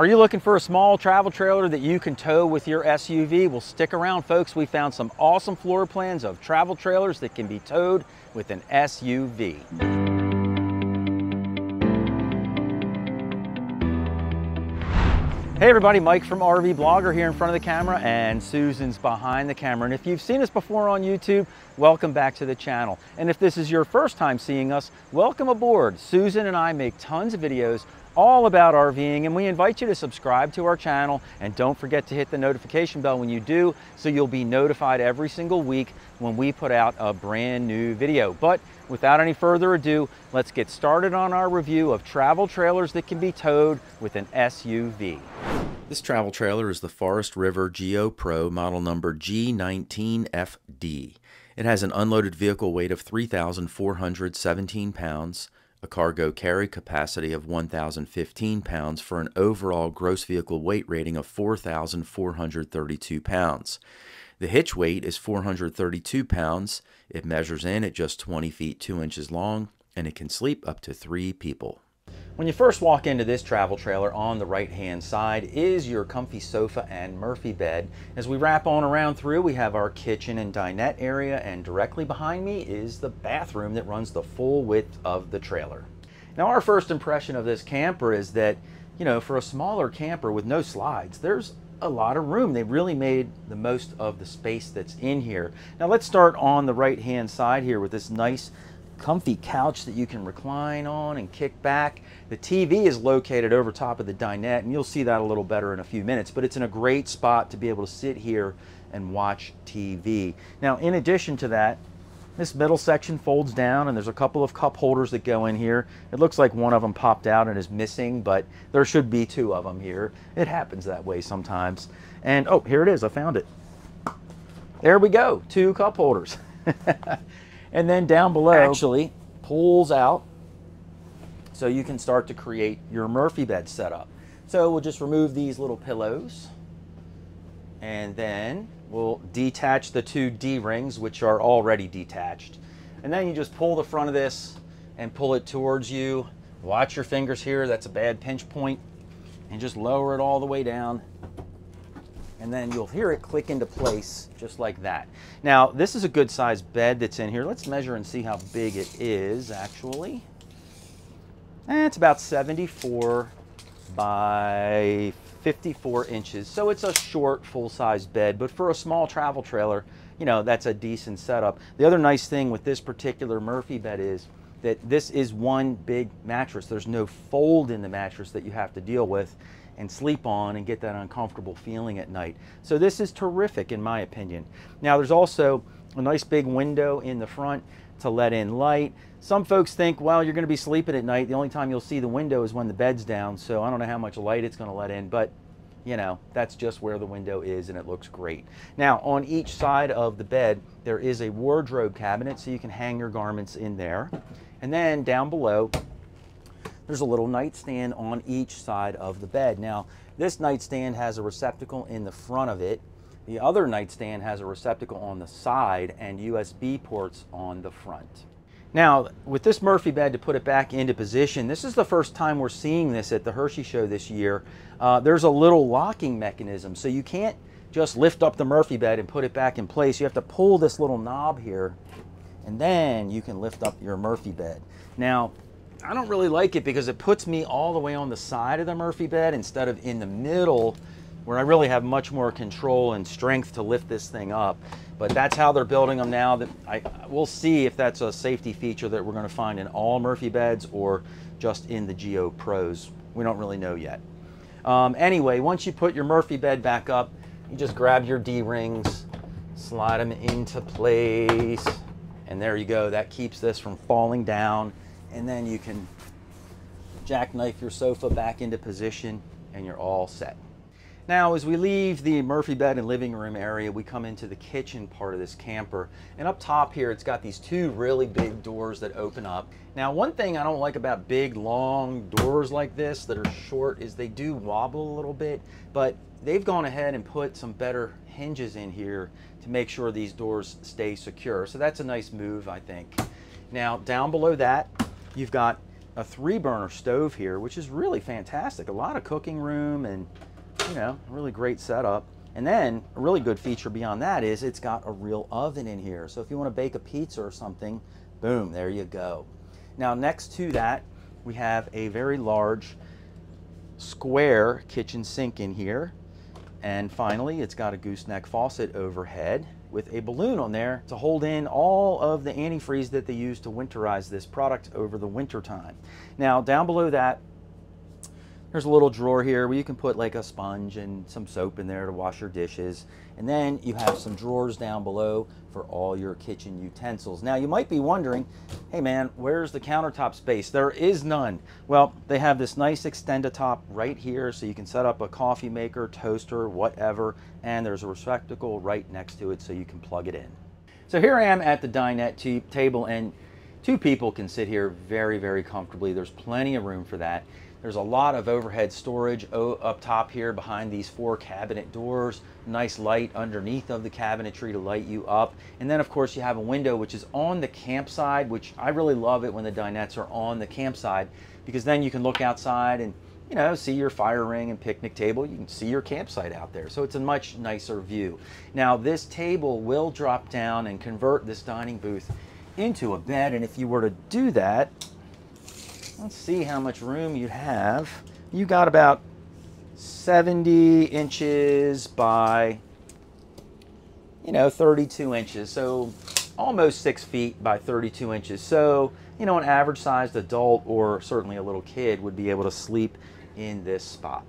Are you looking for a small travel trailer that you can tow with your SUV? Well, stick around, folks. We found some awesome floor plans of travel trailers that can be towed with an SUV. Hey everybody, Mike from RV Blogger here in front of the camera and Susan's behind the camera. And if you've seen us before on YouTube, welcome back to the channel. And if this is your first time seeing us, welcome aboard. Susan and I make tons of videos all about RVing and we invite you to subscribe to our channel and don't forget to hit the notification bell when you do so you'll be notified every single week when we put out a brand new video. But without any further ado, let's get started on our review of travel trailers that can be towed with an SUV. This travel trailer is the Forest River Geo Pro model number G19FD. It has an unloaded vehicle weight of 3,417 pounds, a cargo carry capacity of 1,015 pounds for an overall gross vehicle weight rating of 4,432 pounds. The hitch weight is 432 pounds. It measures in at just 20 feet 2 inches long, and it can sleep up to three people. When you first walk into this travel trailer on the right hand side is your comfy sofa and Murphy bed. As we wrap on around through we have our kitchen and dinette area and directly behind me is the bathroom that runs the full width of the trailer. Now our first impression of this camper is that you know for a smaller camper with no slides there's a lot of room. They really made the most of the space that's in here. Now let's start on the right hand side here with this nice comfy couch that you can recline on and kick back. The TV is located over top of the dinette, and you'll see that a little better in a few minutes, but it's in a great spot to be able to sit here and watch TV. Now, in addition to that, this middle section folds down and there's a couple of cup holders that go in here. It looks like one of them popped out and is missing, but there should be two of them here. It happens that way sometimes. And oh, here it is, I found it. There we go, two cup holders. And then down below actually pulls out so you can start to create your Murphy bed setup. So we'll just remove these little pillows and then we'll detach the two D-rings which are already detached. And then you just pull the front of this and pull it towards you. Watch your fingers here, that's a bad pinch point. And just lower it all the way down and then you'll hear it click into place just like that. Now, this is a good sized bed that's in here. Let's measure and see how big it is actually. Eh, it's about 74 by 54 inches. So it's a short, full-size bed, but for a small travel trailer, you know, that's a decent setup. The other nice thing with this particular Murphy bed is that this is one big mattress. There's no fold in the mattress that you have to deal with and sleep on and get that uncomfortable feeling at night. So this is terrific in my opinion. Now there's also a nice big window in the front to let in light. Some folks think, well, you're going to be sleeping at night. The only time you'll see the window is when the bed's down. So I don't know how much light it's going to let in, but you know, that's just where the window is and it looks great. Now, on each side of the bed, there is a wardrobe cabinet so you can hang your garments in there. And then down below, there's a little nightstand on each side of the bed. Now, this nightstand has a receptacle in the front of it. The other nightstand has a receptacle on the side and USB ports on the front. Now, with this Murphy bed to put it back into position, this is the first time we're seeing this at the Hershey show this year. Uh, there's a little locking mechanism, so you can't just lift up the Murphy bed and put it back in place. You have to pull this little knob here, and then you can lift up your Murphy bed. Now, I don't really like it because it puts me all the way on the side of the Murphy bed instead of in the middle where I really have much more control and strength to lift this thing up. But that's how they're building them now. That I We'll see if that's a safety feature that we're going to find in all Murphy beds or just in the Geo Pros. We don't really know yet. Um, anyway, once you put your Murphy bed back up, you just grab your D-rings, slide them into place, and there you go. That keeps this from falling down and then you can jackknife your sofa back into position and you're all set. Now, as we leave the Murphy bed and living room area, we come into the kitchen part of this camper. And up top here, it's got these two really big doors that open up. Now, one thing I don't like about big, long doors like this that are short is they do wobble a little bit, but they've gone ahead and put some better hinges in here to make sure these doors stay secure. So that's a nice move, I think. Now, down below that, You've got a three burner stove here, which is really fantastic. A lot of cooking room and, you know, really great setup. And then a really good feature beyond that is it's got a real oven in here. So if you want to bake a pizza or something, boom, there you go. Now next to that, we have a very large square kitchen sink in here. And finally, it's got a gooseneck faucet overhead with a balloon on there to hold in all of the antifreeze that they use to winterize this product over the winter time. Now, down below that, there's a little drawer here where you can put like a sponge and some soap in there to wash your dishes. And then you have some drawers down below for all your kitchen utensils. Now you might be wondering, hey man, where's the countertop space? There is none. Well, they have this nice extend-a-top right here so you can set up a coffee maker, toaster, whatever, and there's a receptacle right next to it so you can plug it in. So here I am at the dinette table and two people can sit here very, very comfortably. There's plenty of room for that. There's a lot of overhead storage up top here behind these four cabinet doors. Nice light underneath of the cabinetry to light you up. And then of course you have a window which is on the campside, which I really love it when the dinettes are on the campside because then you can look outside and you know, see your fire ring and picnic table. You can see your campsite out there. So it's a much nicer view. Now this table will drop down and convert this dining booth into a bed. And if you were to do that, let's see how much room you have. You got about 70 inches by, you know, 32 inches. So almost six feet by 32 inches. So, you know, an average sized adult or certainly a little kid would be able to sleep in this spot.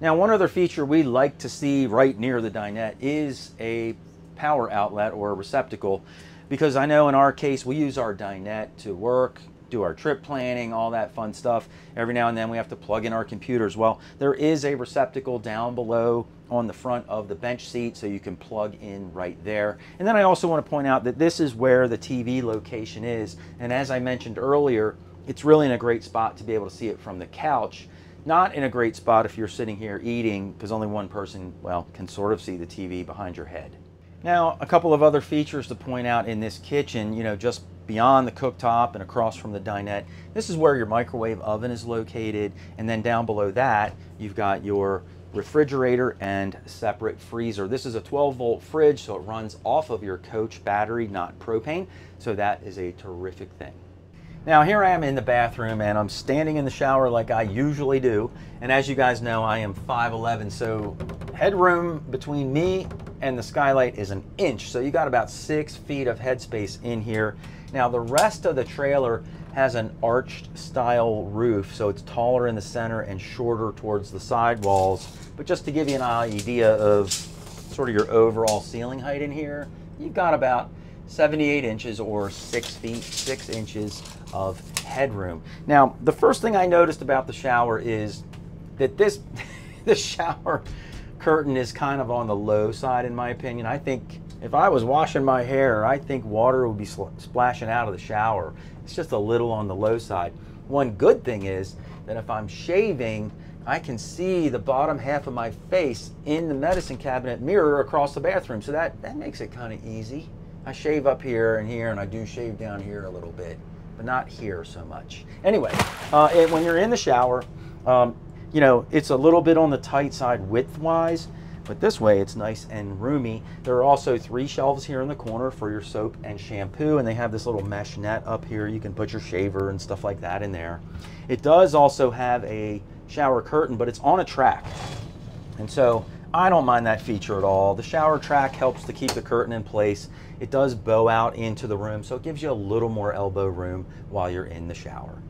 Now, one other feature we like to see right near the dinette is a power outlet or a receptacle because I know in our case we use our dinette to work, do our trip planning, all that fun stuff. Every now and then we have to plug in our computers. Well, there is a receptacle down below on the front of the bench seat so you can plug in right there. And then I also want to point out that this is where the TV location is. And as I mentioned earlier, it's really in a great spot to be able to see it from the couch. Not in a great spot if you're sitting here eating because only one person, well, can sort of see the TV behind your head. Now, a couple of other features to point out in this kitchen, you know, just beyond the cooktop and across from the dinette. This is where your microwave oven is located. And then down below that, you've got your refrigerator and separate freezer. This is a 12 volt fridge, so it runs off of your coach battery, not propane. So that is a terrific thing. Now here I am in the bathroom and I'm standing in the shower like I usually do. And as you guys know, I am 5'11", so headroom between me and the skylight is an inch. So you got about six feet of headspace in here. Now the rest of the trailer has an arched style roof, so it's taller in the center and shorter towards the side walls. But just to give you an idea of sort of your overall ceiling height in here, you've got about 78 inches or six feet, six inches of headroom. Now, the first thing I noticed about the shower is that this, the shower curtain is kind of on the low side in my opinion. I think if I was washing my hair, I think water would be splashing out of the shower. It's just a little on the low side. One good thing is that if I'm shaving, I can see the bottom half of my face in the medicine cabinet mirror across the bathroom. So that, that makes it kind of easy. I shave up here and here, and I do shave down here a little bit, but not here so much. Anyway, uh, it, when you're in the shower, um, you know, it's a little bit on the tight side width-wise, but this way it's nice and roomy. There are also three shelves here in the corner for your soap and shampoo, and they have this little mesh net up here. You can put your shaver and stuff like that in there. It does also have a shower curtain, but it's on a track. And so I don't mind that feature at all. The shower track helps to keep the curtain in place. It does bow out into the room, so it gives you a little more elbow room while you're in the shower.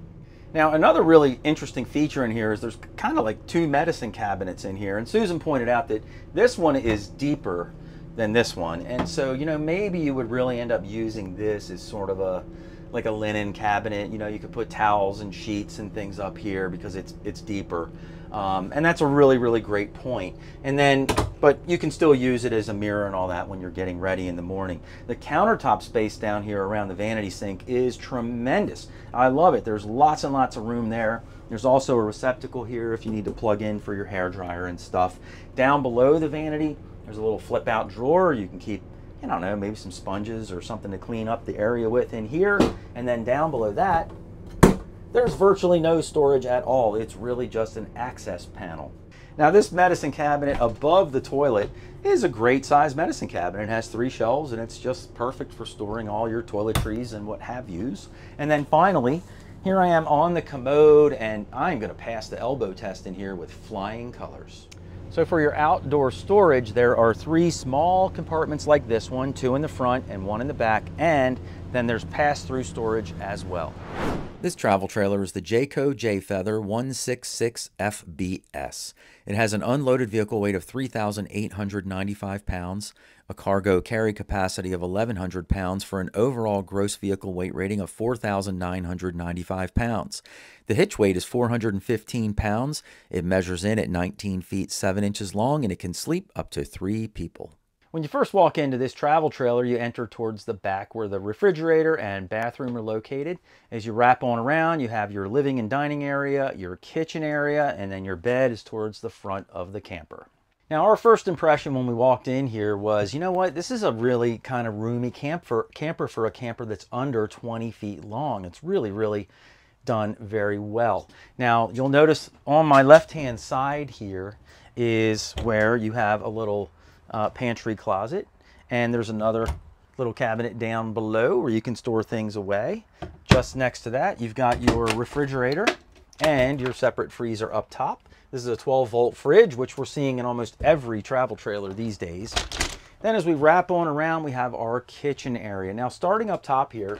Now, another really interesting feature in here is there's kind of like two medicine cabinets in here. And Susan pointed out that this one is deeper than this one. And so, you know, maybe you would really end up using this as sort of a, like a linen cabinet. You know, you could put towels and sheets and things up here because it's, it's deeper. Um, and that's a really, really great point. And then, but you can still use it as a mirror and all that when you're getting ready in the morning. The countertop space down here around the vanity sink is tremendous. I love it. There's lots and lots of room there. There's also a receptacle here if you need to plug in for your hair dryer and stuff. Down below the vanity, there's a little flip out drawer. You can keep I don't know, maybe some sponges or something to clean up the area with in here. And then down below that, there's virtually no storage at all. It's really just an access panel. Now this medicine cabinet above the toilet is a great size medicine cabinet. It has three shelves and it's just perfect for storing all your toiletries and what have yous. And then finally, here I am on the commode and I'm gonna pass the elbow test in here with flying colors. So for your outdoor storage, there are three small compartments like this one, two in the front and one in the back, and then there's pass-through storage as well. This travel trailer is the Jayco Jay Feather 166FBS. It has an unloaded vehicle weight of 3,895 pounds, a cargo carry capacity of 1,100 pounds for an overall gross vehicle weight rating of 4,995 pounds. The hitch weight is 415 pounds. It measures in at 19 feet 7 inches long and it can sleep up to three people. When you first walk into this travel trailer, you enter towards the back where the refrigerator and bathroom are located. As you wrap on around, you have your living and dining area, your kitchen area, and then your bed is towards the front of the camper. Now, our first impression when we walked in here was, you know what, this is a really kind of roomy camper, camper for a camper that's under 20 feet long. It's really, really done very well. Now, you'll notice on my left-hand side here is where you have a little uh, pantry closet. And there's another little cabinet down below where you can store things away. Just next to that, you've got your refrigerator and your separate freezer up top. This is a 12 volt fridge, which we're seeing in almost every travel trailer these days. Then as we wrap on around, we have our kitchen area. Now starting up top here,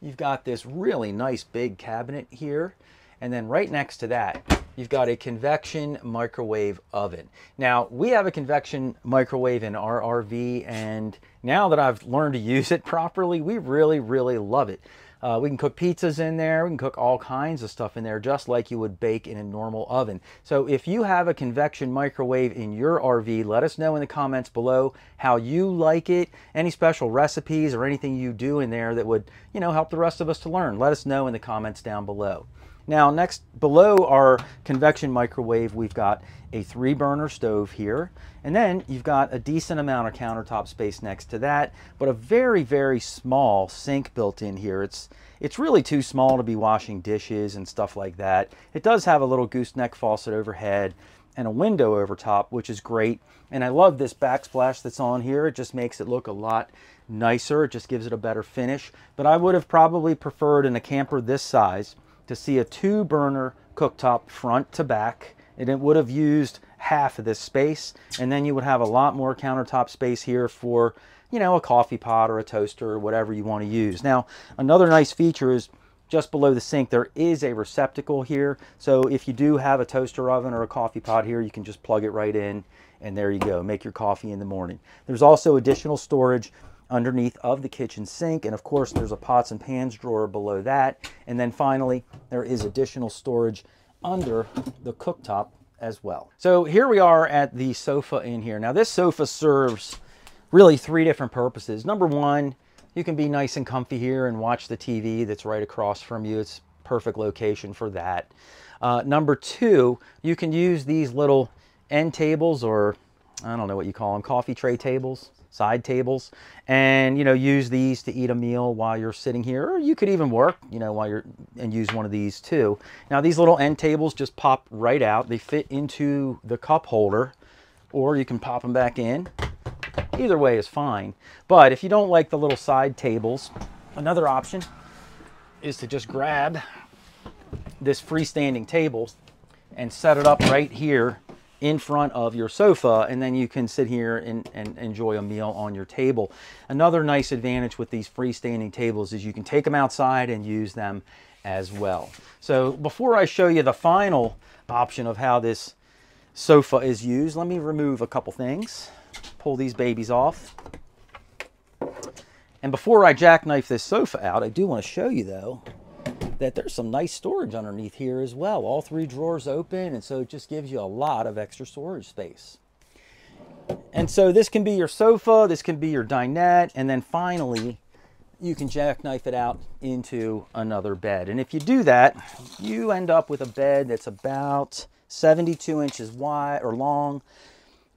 you've got this really nice big cabinet here. And then right next to that, you've got a convection microwave oven. Now, we have a convection microwave in our RV, and now that I've learned to use it properly, we really, really love it. Uh, we can cook pizzas in there. We can cook all kinds of stuff in there, just like you would bake in a normal oven. So if you have a convection microwave in your RV, let us know in the comments below how you like it, any special recipes or anything you do in there that would, you know, help the rest of us to learn. Let us know in the comments down below. Now next below our convection microwave we've got a three burner stove here and then you've got a decent amount of countertop space next to that but a very very small sink built in here. It's it's really too small to be washing dishes and stuff like that. It does have a little gooseneck faucet overhead and a window over top which is great and I love this backsplash that's on here. It just makes it look a lot nicer. It just gives it a better finish but I would have probably preferred in a camper this size to see a two burner cooktop front to back and it would have used half of this space. And then you would have a lot more countertop space here for you know a coffee pot or a toaster or whatever you want to use. Now another nice feature is just below the sink there is a receptacle here. So if you do have a toaster oven or a coffee pot here you can just plug it right in and there you go. Make your coffee in the morning. There's also additional storage underneath of the kitchen sink. And of course, there's a pots and pans drawer below that. And then finally, there is additional storage under the cooktop as well. So here we are at the sofa in here. Now this sofa serves really three different purposes. Number one, you can be nice and comfy here and watch the TV that's right across from you. It's perfect location for that. Uh, number two, you can use these little end tables or I don't know what you call them, coffee tray tables side tables and you know use these to eat a meal while you're sitting here or you could even work you know while you're and use one of these too. Now these little end tables just pop right out. They fit into the cup holder or you can pop them back in. Either way is fine. But if you don't like the little side tables another option is to just grab this freestanding table and set it up right here in front of your sofa and then you can sit here and, and, enjoy a meal on your table. Another nice advantage with these freestanding tables is you can take them outside and use them as well. So before I show you the final option of how this sofa is used, let me remove a couple things. Pull these babies off. And before I jackknife this sofa out, I do want to show you though that there's some nice storage underneath here as well. All three drawers open, and so it just gives you a lot of extra storage space. And so this can be your sofa, this can be your dinette, and then finally, you can jackknife it out into another bed. And if you do that, you end up with a bed that's about 72 inches wide or long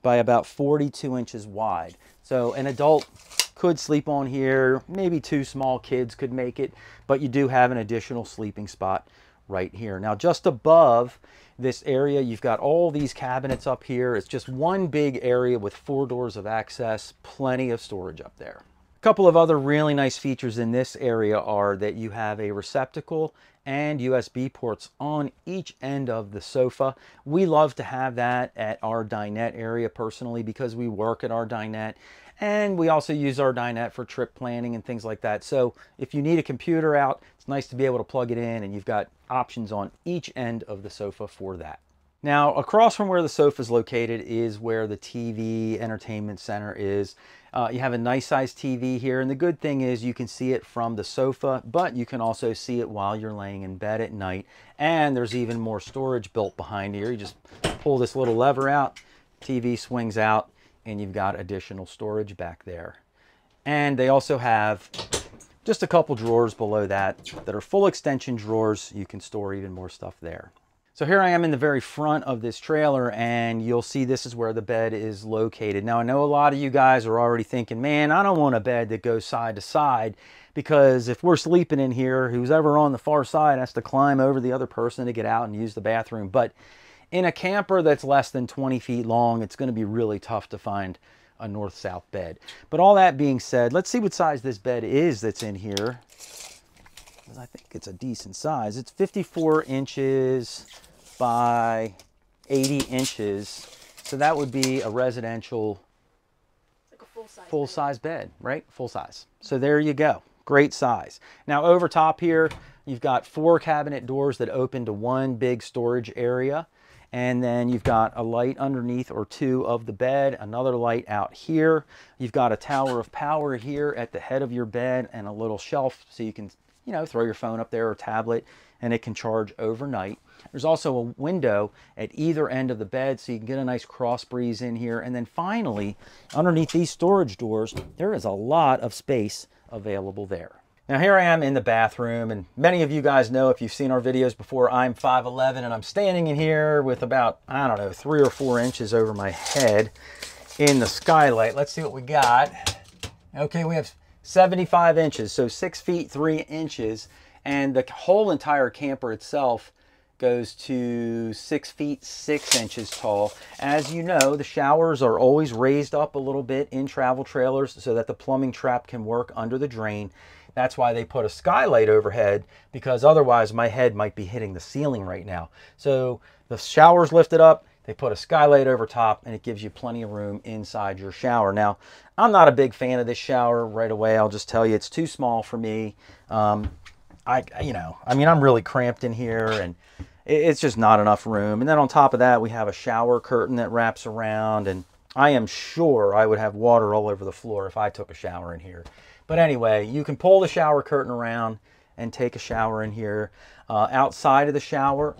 by about 42 inches wide. So an adult could sleep on here. Maybe two small kids could make it, but you do have an additional sleeping spot right here. Now just above this area, you've got all these cabinets up here. It's just one big area with four doors of access, plenty of storage up there. Couple of other really nice features in this area are that you have a receptacle and USB ports on each end of the sofa. We love to have that at our dinette area personally because we work at our dinette and we also use our dinette for trip planning and things like that. So if you need a computer out, it's nice to be able to plug it in and you've got options on each end of the sofa for that. Now, across from where the sofa is located is where the TV entertainment center is. Uh, you have a nice sized TV here, and the good thing is you can see it from the sofa, but you can also see it while you're laying in bed at night. And there's even more storage built behind here. You just pull this little lever out, TV swings out, and you've got additional storage back there. And they also have just a couple drawers below that that are full extension drawers. You can store even more stuff there. So here I am in the very front of this trailer and you'll see this is where the bed is located. Now I know a lot of you guys are already thinking, man, I don't want a bed that goes side to side because if we're sleeping in here, who's ever on the far side has to climb over the other person to get out and use the bathroom. But in a camper that's less than 20 feet long, it's gonna be really tough to find a north-south bed. But all that being said, let's see what size this bed is that's in here. I think it's a decent size. It's 54 inches by 80 inches. So that would be a residential like a full size full size bed, right? Full size. So there you go. Great size. Now over top here, you've got four cabinet doors that open to one big storage area. And then you've got a light underneath or two of the bed, another light out here. You've got a tower of power here at the head of your bed and a little shelf so you can, you know, throw your phone up there or tablet and it can charge overnight. There's also a window at either end of the bed so you can get a nice cross breeze in here. And then finally, underneath these storage doors, there is a lot of space available there. Now here I am in the bathroom and many of you guys know if you've seen our videos before, I'm 5'11 and I'm standing in here with about, I don't know, three or four inches over my head in the skylight. Let's see what we got. Okay, we have 75 inches, so six feet, three inches. And the whole entire camper itself goes to six feet six inches tall. As you know, the showers are always raised up a little bit in travel trailers so that the plumbing trap can work under the drain. That's why they put a skylight overhead because otherwise my head might be hitting the ceiling right now. So the shower's lifted up, they put a skylight over top and it gives you plenty of room inside your shower. Now, I'm not a big fan of this shower right away. I'll just tell you it's too small for me. Um, I, you know, I mean, I'm really cramped in here and it's just not enough room. And then on top of that, we have a shower curtain that wraps around and I am sure I would have water all over the floor if I took a shower in here. But anyway, you can pull the shower curtain around and take a shower in here. Uh, outside of the shower,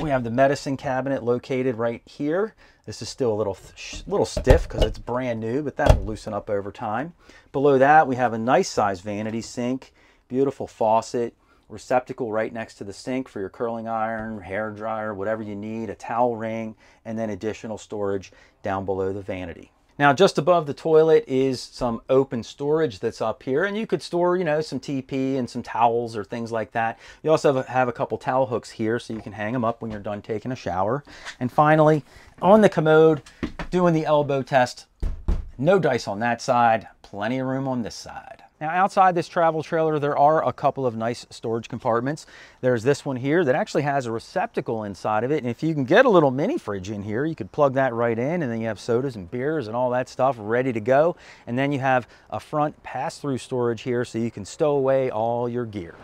we have the medicine cabinet located right here. This is still a little, little stiff because it's brand new, but that will loosen up over time. Below that, we have a nice size vanity sink, beautiful faucet, receptacle right next to the sink for your curling iron, hair dryer, whatever you need, a towel ring, and then additional storage down below the vanity. Now just above the toilet is some open storage that's up here and you could store, you know, some TP and some towels or things like that. You also have a couple towel hooks here so you can hang them up when you're done taking a shower. And finally, on the commode, doing the elbow test, no dice on that side, plenty of room on this side. Now outside this travel trailer, there are a couple of nice storage compartments. There's this one here that actually has a receptacle inside of it. And if you can get a little mini fridge in here, you could plug that right in and then you have sodas and beers and all that stuff ready to go. And then you have a front pass-through storage here so you can stow away all your gear.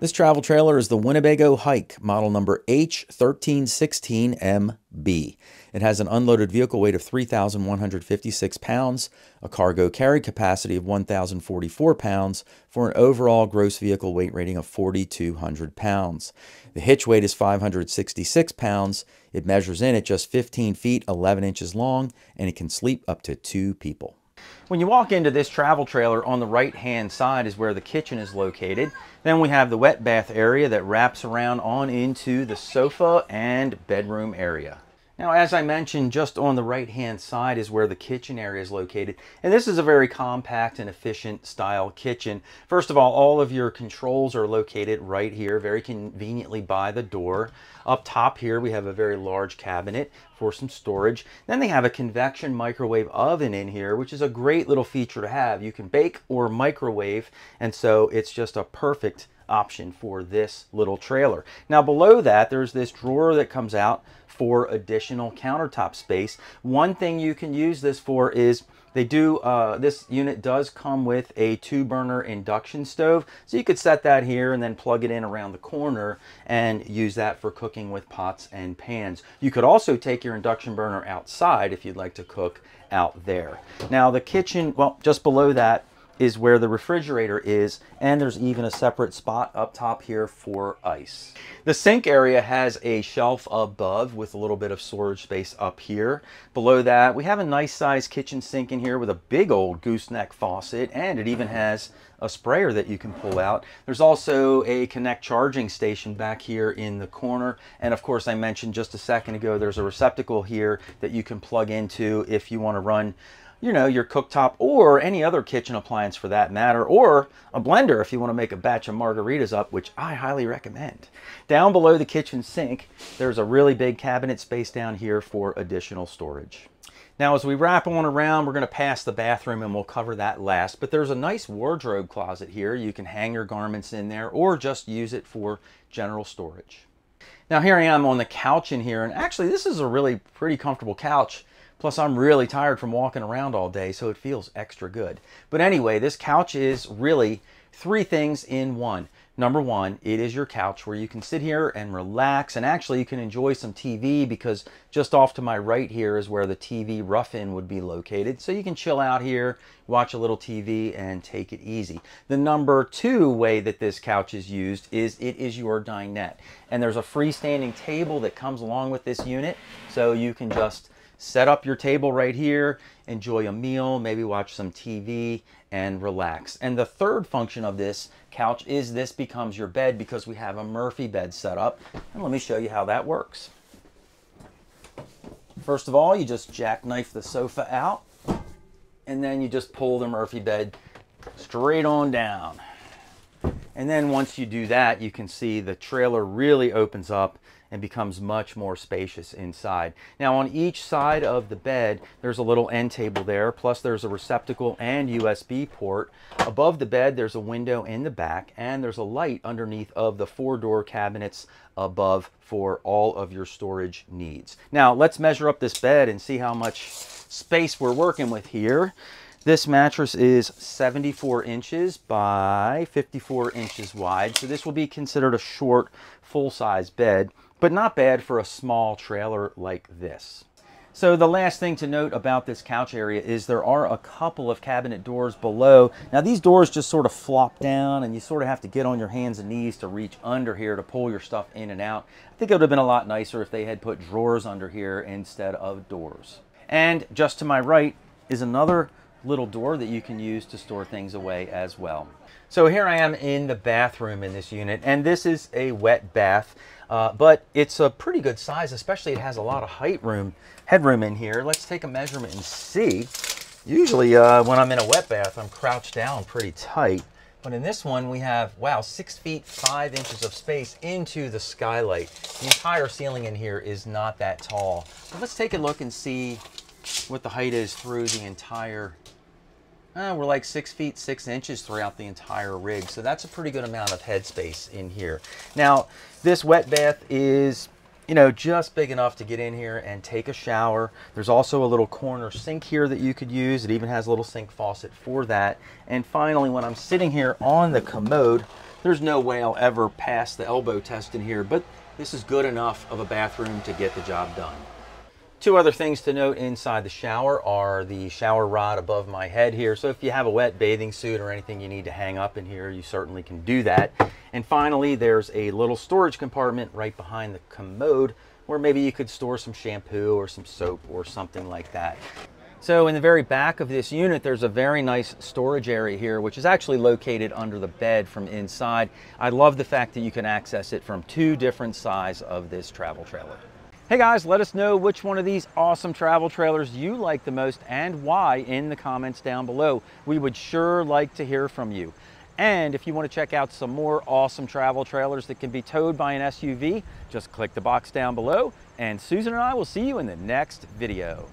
This travel trailer is the Winnebago Hike, model number H1316MB. It has an unloaded vehicle weight of 3,156 pounds, a cargo carry capacity of 1,044 pounds, for an overall gross vehicle weight rating of 4,200 pounds. The hitch weight is 566 pounds. It measures in at just 15 feet 11 inches long, and it can sleep up to two people. When you walk into this travel trailer on the right hand side is where the kitchen is located. Then we have the wet bath area that wraps around on into the sofa and bedroom area. Now, as I mentioned, just on the right-hand side is where the kitchen area is located. And this is a very compact and efficient style kitchen. First of all, all of your controls are located right here, very conveniently by the door. Up top here, we have a very large cabinet for some storage. Then they have a convection microwave oven in here, which is a great little feature to have. You can bake or microwave, and so it's just a perfect option for this little trailer. Now below that, there's this drawer that comes out for additional countertop space. One thing you can use this for is they do, uh, this unit does come with a two burner induction stove. So you could set that here and then plug it in around the corner and use that for cooking with pots and pans. You could also take your induction burner outside if you'd like to cook out there. Now the kitchen, well, just below that, is where the refrigerator is and there's even a separate spot up top here for ice. The sink area has a shelf above with a little bit of storage space up here. Below that we have a nice size kitchen sink in here with a big old gooseneck faucet and it even has a sprayer that you can pull out. There's also a Connect charging station back here in the corner. And of course, I mentioned just a second ago, there's a receptacle here that you can plug into if you want to run you know, your cooktop or any other kitchen appliance for that matter, or a blender if you want to make a batch of margaritas up, which I highly recommend. Down below the kitchen sink, there's a really big cabinet space down here for additional storage. Now, as we wrap on around, we're going to pass the bathroom and we'll cover that last. But there's a nice wardrobe closet here. You can hang your garments in there or just use it for general storage. Now, here I am on the couch in here. And actually, this is a really pretty comfortable couch. Plus, I'm really tired from walking around all day, so it feels extra good. But anyway, this couch is really three things in one. Number one, it is your couch where you can sit here and relax, and actually you can enjoy some TV because just off to my right here is where the TV rough-in would be located. So you can chill out here, watch a little TV, and take it easy. The number two way that this couch is used is it is your dinette. And there's a freestanding table that comes along with this unit, so you can just set up your table right here, enjoy a meal, maybe watch some TV and relax. And the third function of this couch is this becomes your bed because we have a Murphy bed set up. And let me show you how that works. First of all, you just jackknife the sofa out and then you just pull the Murphy bed straight on down. And then once you do that, you can see the trailer really opens up and becomes much more spacious inside. Now on each side of the bed, there's a little end table there, plus there's a receptacle and USB port. Above the bed, there's a window in the back, and there's a light underneath of the four-door cabinets above for all of your storage needs. Now let's measure up this bed and see how much space we're working with here. This mattress is 74 inches by 54 inches wide, so this will be considered a short, full-size bed but not bad for a small trailer like this. So the last thing to note about this couch area is there are a couple of cabinet doors below. Now these doors just sort of flop down and you sort of have to get on your hands and knees to reach under here to pull your stuff in and out. I think it would have been a lot nicer if they had put drawers under here instead of doors. And just to my right is another little door that you can use to store things away as well. So here I am in the bathroom in this unit, and this is a wet bath, uh, but it's a pretty good size, especially it has a lot of height room, headroom in here. Let's take a measurement and see. Usually uh, when I'm in a wet bath, I'm crouched down pretty tight. But in this one, we have, wow, six feet, five inches of space into the skylight. The entire ceiling in here is not that tall. But let's take a look and see what the height is through the entire uh, we're like six feet six inches throughout the entire rig so that's a pretty good amount of headspace in here. Now this wet bath is you know just big enough to get in here and take a shower. There's also a little corner sink here that you could use. It even has a little sink faucet for that. And finally when i'm sitting here on the commode there's no way i'll ever pass the elbow test in here but this is good enough of a bathroom to get the job done Two other things to note inside the shower are the shower rod above my head here. So if you have a wet bathing suit or anything you need to hang up in here, you certainly can do that. And finally, there's a little storage compartment right behind the commode where maybe you could store some shampoo or some soap or something like that. So in the very back of this unit, there's a very nice storage area here, which is actually located under the bed from inside. I love the fact that you can access it from two different sides of this travel trailer. Hey guys, let us know which one of these awesome travel trailers you like the most and why in the comments down below. We would sure like to hear from you. And if you want to check out some more awesome travel trailers that can be towed by an SUV, just click the box down below and Susan and I will see you in the next video.